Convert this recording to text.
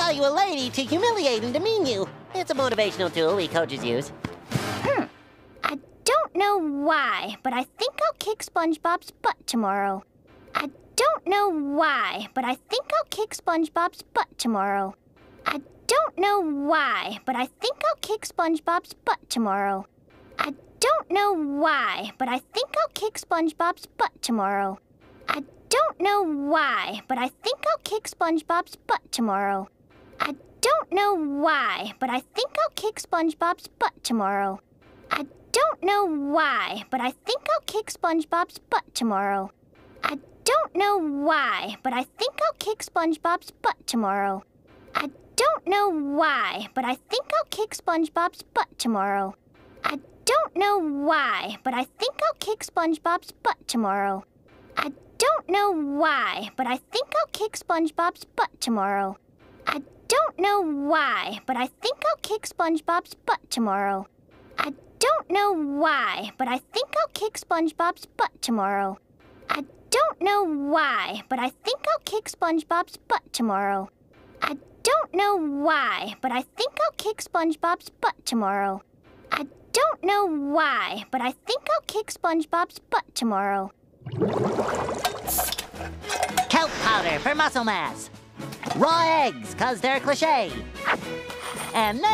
call you a lady to humiliate and demean you. It's a motivational tool we coaches use. Hmm. I don't know why, but I think I'll kick SpongeBob's butt tomorrow. I don't know why, but I think I'll kick SpongeBob's butt tomorrow. I don't know why, but I think I'll kick SpongeBob's butt tomorrow. I don't know why, but I think I'll kick SpongeBob's butt tomorrow. I don't know why, but I think I'll kick SpongeBob's butt tomorrow. I don't know why, but I think I'll kick SpongeBob's butt tomorrow. I don't know why, but I think I'll kick SpongeBob's butt tomorrow. I don't know why, but I think I'll kick SpongeBob's butt tomorrow. I don't know why, but I think I'll kick SpongeBob's butt tomorrow. I don't know why, but I think I'll kick SpongeBob's butt tomorrow. I don't know why, but I think I'll kick SpongeBob's butt tomorrow. I know why, but I think I'll kick SpongeBob's butt tomorrow. I don't know why, but I think I'll kick SpongeBob's butt tomorrow. I don't know why, but I think I'll kick SpongeBob's butt tomorrow. I don't know why, but I think I'll kick SpongeBob's butt tomorrow. I don't know why, but I think I'll kick SpongeBob's butt tomorrow. Kelp powder for muscle mass. Raw eggs, cause they're cliche. And nail